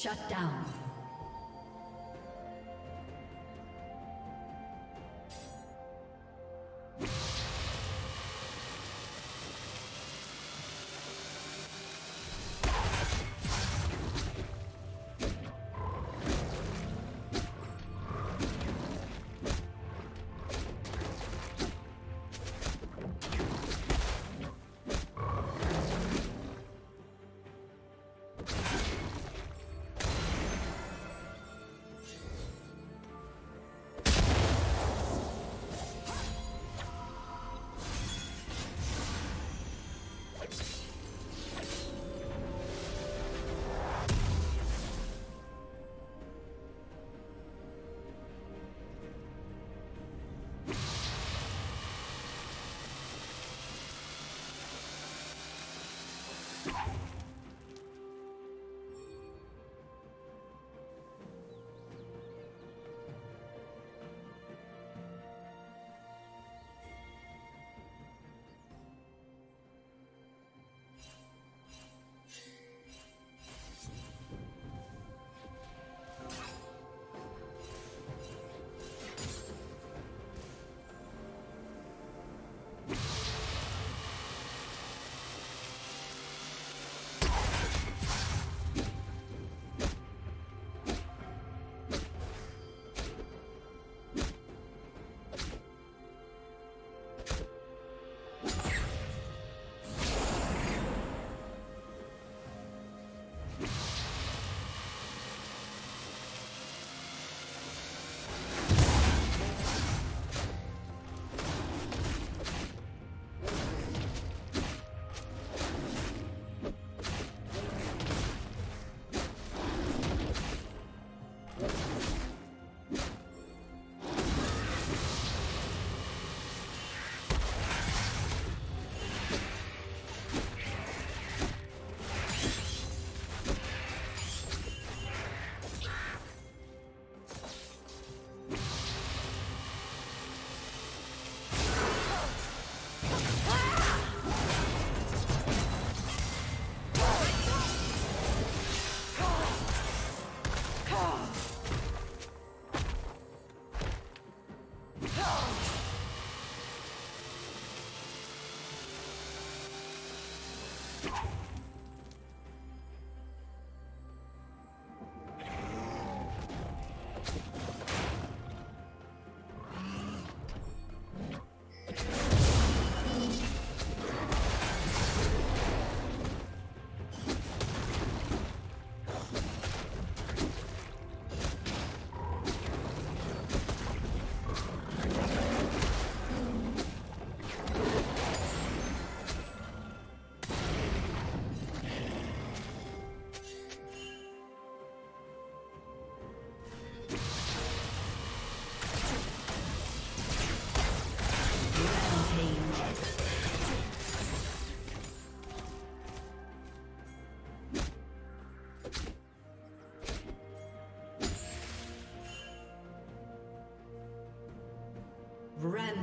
Shut down.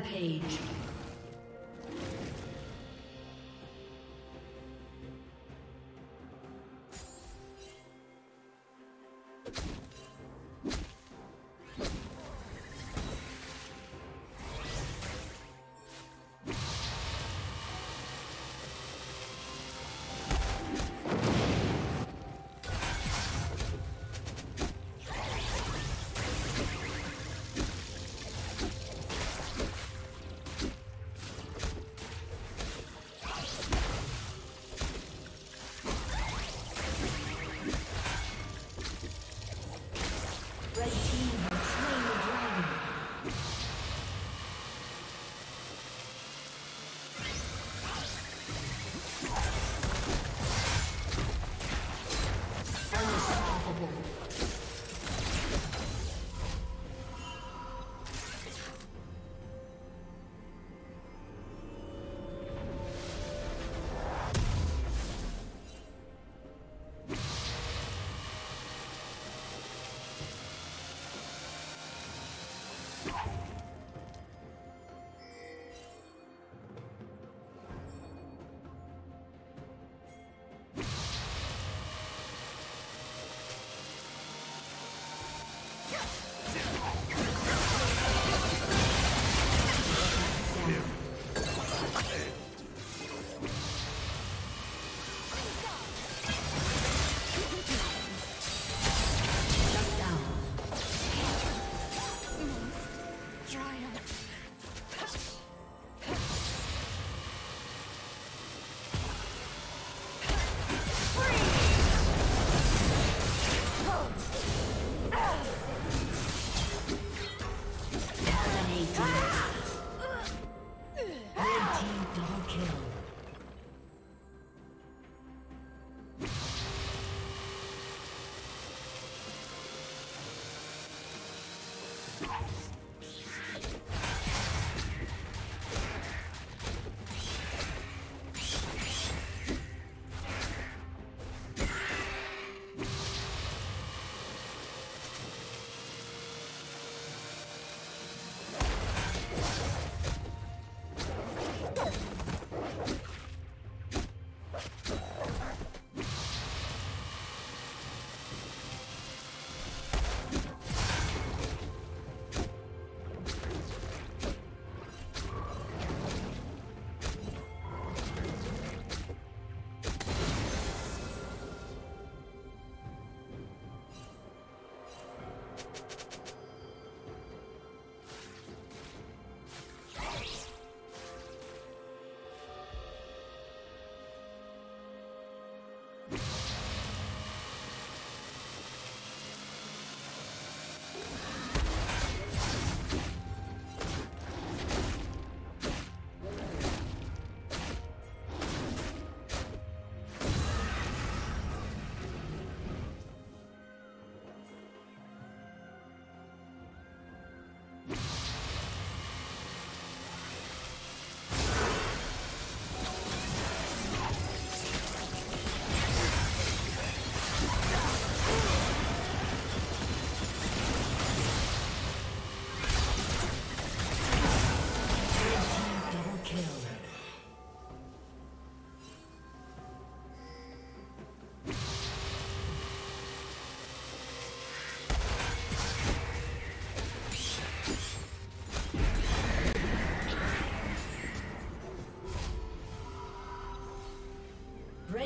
Rampage.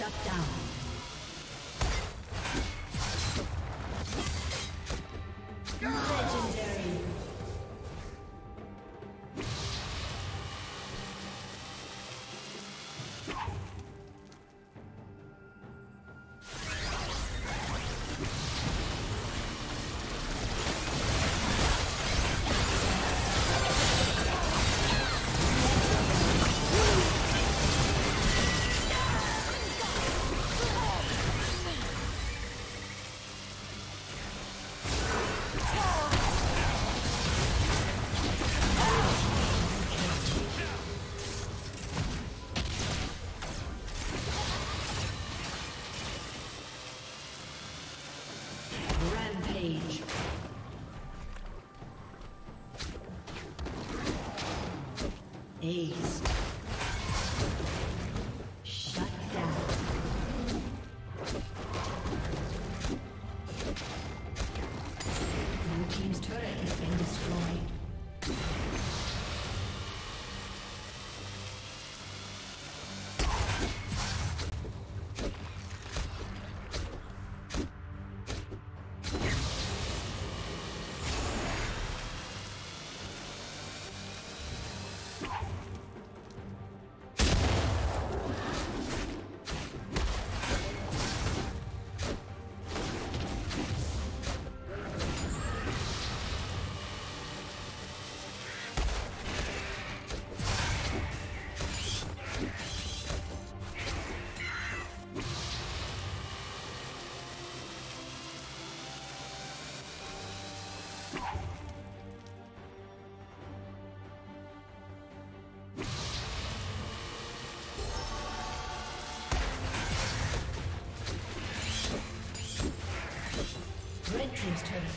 Shut down. Ace.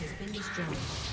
Has been destroyed.